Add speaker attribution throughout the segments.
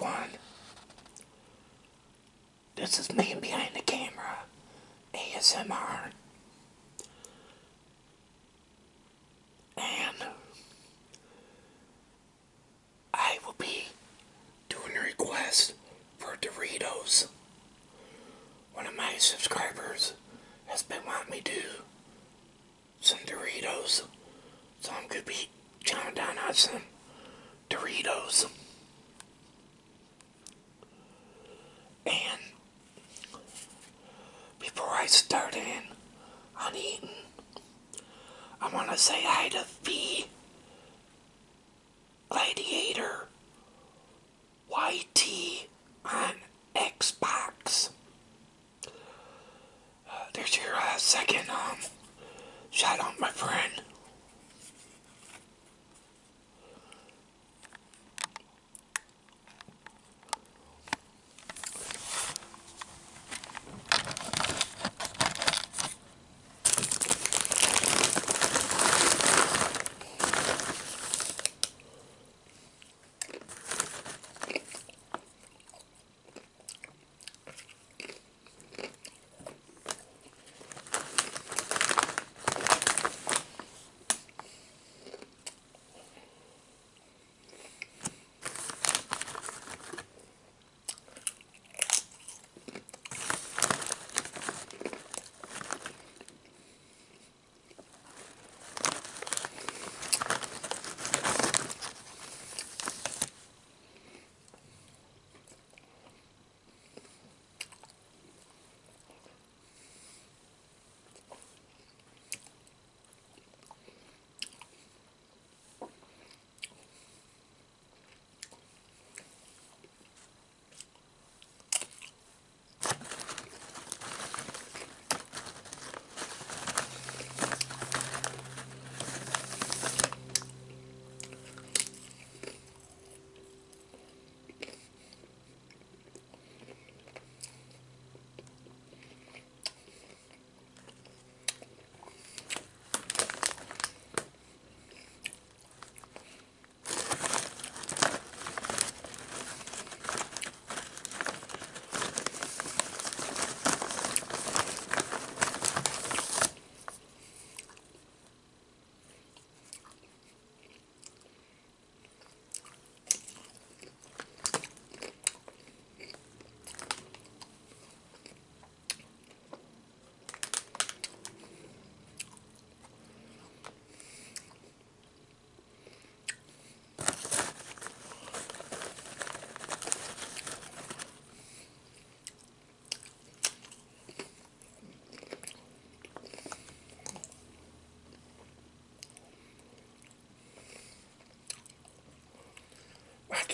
Speaker 1: everyone. This is man behind the camera, ASMR. And I will be doing a request for Doritos. One of my subscribers has been wanting me to do some Doritos. So I'm going to be chowing down on some Doritos. And before I start in on eating, I want to say hi to V Gladiator YT on Xbox. Uh, there's your uh, second um, shout out, my friend.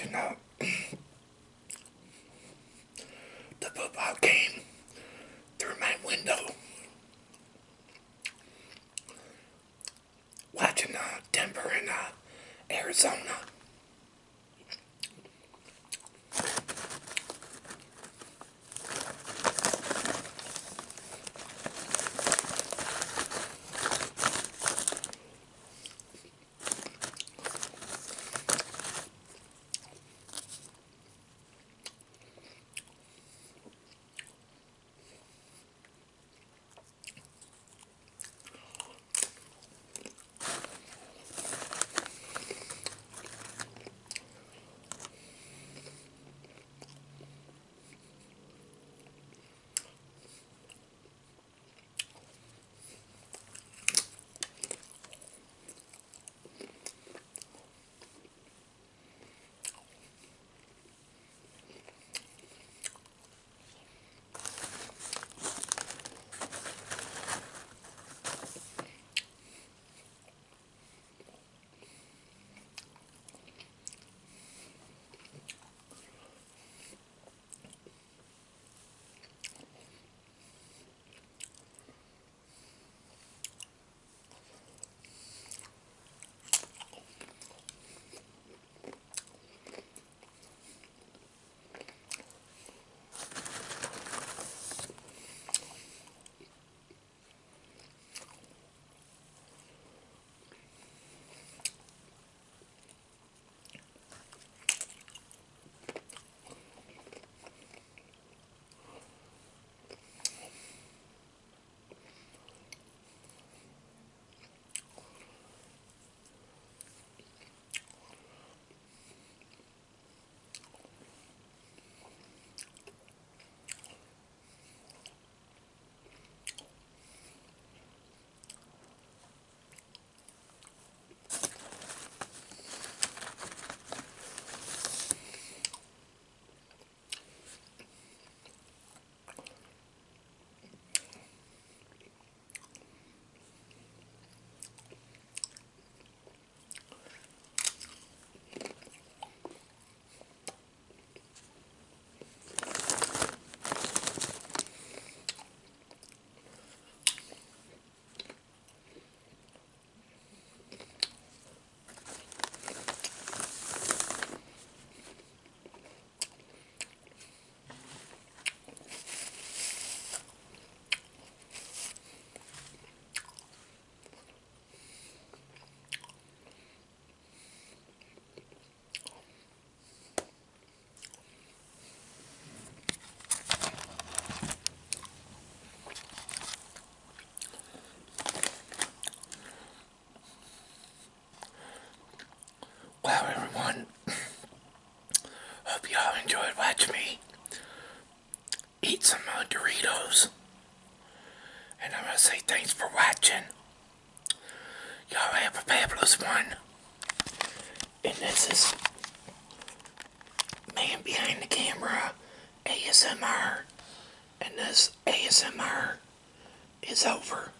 Speaker 1: Watching out the football game through my window. Watching uh, Denver and uh, Arizona. hope y'all enjoyed watching me eat some uh, Doritos. And I'm going to say thanks for watching. Y'all have a fabulous one. And this is Man Behind the Camera ASMR. And this ASMR is over.